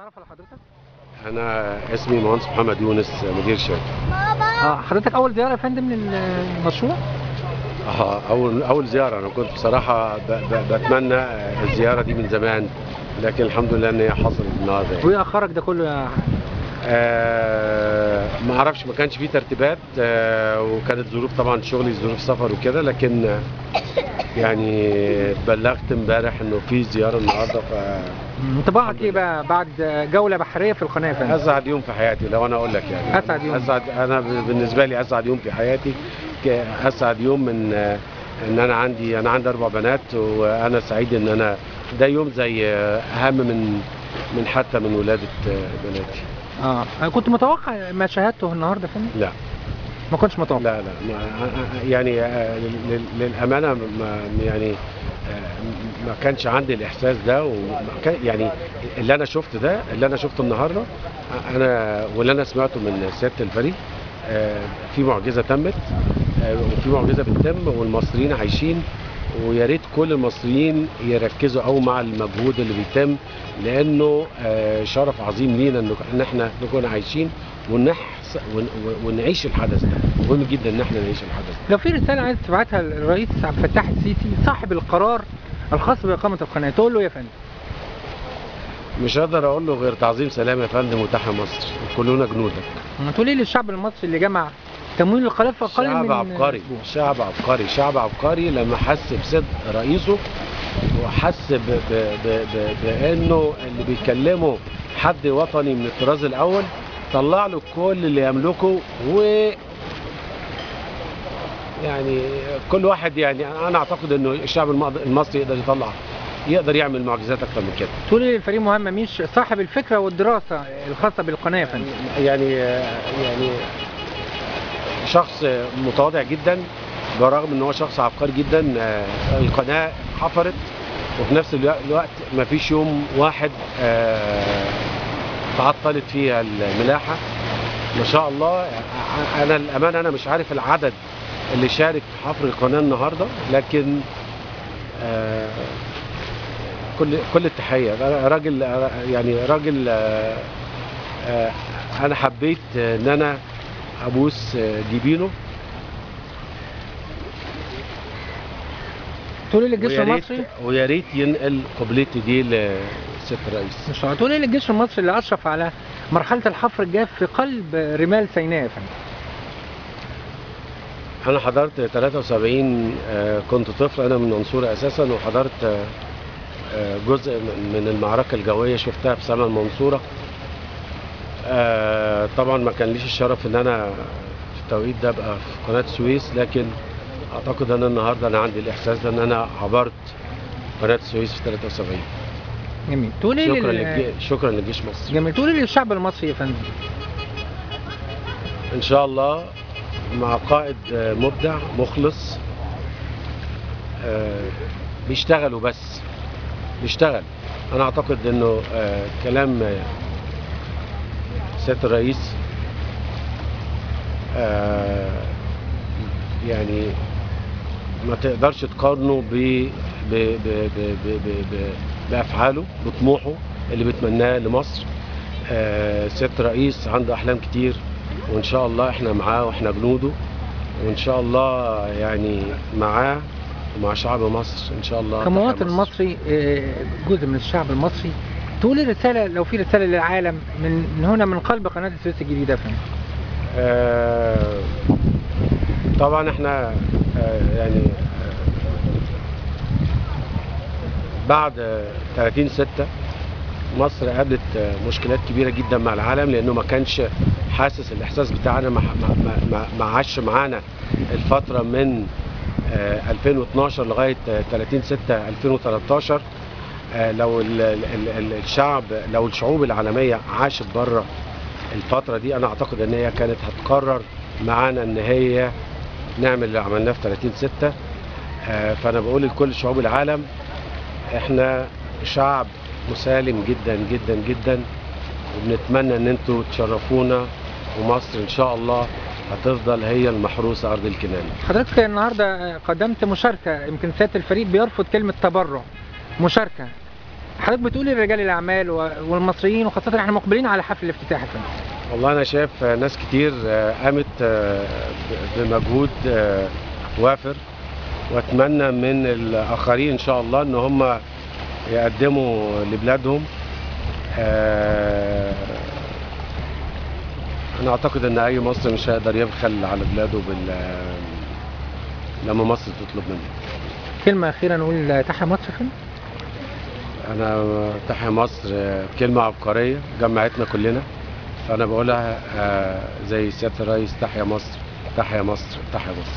تعرف على حضرتك؟ أنا اسمي مهندس محمد يونس مدير شركة آه حضرتك أول زيارة يا فندم للمشروع؟ آه اول أول زيارة أنا كنت بصراحة ب ب بتمنى الزيارة دي من زمان لكن الحمد لله إن هي حصلت النهارده يعني. وإيه اخرك ده كله يا آه ما أعرفش ما كانش فيه ترتيبات آه وكانت ظروف طبعا شغلي ظروف سفر وكده لكن يعني بلغت امبارح إنه في زيارة النهارده ف انطباعك إيه بقى بعد جولة بحرية في القناه يا فندم؟ اسعد يوم في حياتي لو أنا أقول لك يعني أسعد يوم. اسعد أنا بالنسبة لي اسعد يوم في حياتي اسعد يوم من إن أنا عندي أنا عندي أربع بنات وأنا سعيد إن أنا ده يوم زي أهم من من حتى من ولادة بناتي آه أنا كنت متوقع ما شاهدته النهارده يا فندم؟ لا ما كنتش متوقع لا لا يعني آه، لل- للأمانة ما يعني آه، ما كانش عندي الإحساس ده يعني اللي أنا شفت ده اللي أنا شفته النهارده أنا واللي أنا سمعته من سيادة الفريق آه، في معجزة تمت آه، وفي معجزة بتتم والمصريين عايشين ويا ريت كل المصريين يركزوا قوي مع المجهود اللي بيتم لأنه آه، شرف عظيم لينا ان إحنا نكون عايشين ونحس ون- ونعيش الحدث ده مهم جدا إن إحنا نعيش الحدث ده لو في رسالة عايز تبعتها للرئيس عبد الفتاح السيسي صاحب القرار الخاص بإقامة القناة تقول له إيه يا فندم؟ مش هقدر أقول له غير تعظيم سلام يا فندم وتحيا مصر كلنا جنودك ما تقول إيه للشعب المصري اللي جمع تمويل القناة في أقل شعب من عبقري أسبوع؟ شعب عبقري شعب عبقري لما حس بصدق رئيسه وحس ب ب ب ب بأنه اللي بيكلمه حد وطني من الطراز الأول طلع له كل اللي يملكه و يعني كل واحد يعني أنا أعتقد إنه الشعب المصري يقدر يطلع يقدر يعمل معجزات أكتر من كده تقول إيه للفريق مهمه مش صاحب الفكرة والدراسة الخاصة بالقناة يا فندم؟ يعني يعني شخص متواضع جدا برغم إن هو شخص عبقري جدا القناة حفرت وفي نفس الوق- الوقت ما فيش يوم واحد آه، تعطلت فيها الملاحة. ما شاء الله أنا الأمانة أنا مش عارف العدد اللي شارك في حفر القناة النهارده لكن آه، كل كل التحية. راجل يعني راجل آه، آه، أنا حبيت إن أنا أبوس آه، جبينه. تقول ريت المصري؟ ويا ريت ينقل قبلتي دي لست الرئيس. ان شاء الله تقول إيه للجيش المصري اللي أشرف على مرحلة الحفر الجاف في قلب رمال سيناء يا فندم؟ أنا حضرت 73 آه، كنت طفل أنا من منصورة أساسا وحضرت آه، آه، جزء من المعركة الجوية شفتها في سما المنصورة. طبعا ما كان ليش الشرف إن أنا في التوقيت ده أبقى في قناة السويس لكن أعتقد ان النهارده أنا عندي الإحساس ده إن أنا عبرت قناة السويس في 73 جميل. تقول إيه شكرا لل... للجي... شكرا للجيش مصر. جميل. تقول إيه للشعب المصري يا فندم؟ إن شاء الله مع قائد آه، مبدع مخلص آه، بيشتغلوا بس. بيشتغل. أنا أعتقد إنه آه، كلام سيادة الرئيس يعني ما تقدرش تقارنه ب ب ب ب ب ب ب بأفعاله بطموحه اللي بيتمناه لمصر آه، سياده الرئيس عنده أحلام كتير وإن شاء الله إحنا معاه وإحنا جنوده وإن شاء الله يعني معاه ومع شعب مصر إن شاء الله كمواطن. مصري آه، جزء من الشعب المصري تقول رسالة لو في رسالة للعالم من هنا من قلب قناة السويس الجديدة فندم؟ آه، طبعا إحنا آه، يعني آه، بعد آه، 30 6 مصر قابلت آه، مشكلات كبيرة جدا مع العالم لأنه ما كانش حاسس الإحساس بتاعنا ما ما عاش معانا الفترة من آه، 2012 لغاية آه، 30 6 2013 آه، لو ال- ال- ال- الشعب لو الشعوب العالمية عاشت بره الفترة دي أنا أعتقد إن هي كانت هتقرر معانا إن هي نعمل اللي عملناه في 30 6 فأنا بقول لكل شعوب العالم إحنا شعب مسالم جدا جدا جدا وبنتمنى إن أنتوا تشرفونا ومصر إن شاء الله هتفضل هي المحروسة أرض الكنان. حضرتك النهارده قدمت مشاركة يمكن سيادة الفريق بيرفض كلمة تبرع. مشاركة. حضرتك بتقول لرجال الأعمال والمصريين وخاصة إحنا مقبلين على حفل الافتتاح فندم. والله أنا شايف ناس كتير آه، قامت آه، بمجهود آه، وافر. واتمنى من الآخرين إن شاء الله إن هم يقدموا لبلادهم. آه، أنا أعتقد إن أي مصري مش هيقدر يبخل على بلاده بال لما مصر تطلب منه. كلمة أخيرة نقول تحيا مصر يا فندم أنا تحيا مصر كلمة عبقرية جمعتنا كلنا. فأنا بقولها آه، زي سيادة الرئيس تحيا مصر تحيا مصر تحيا مصر.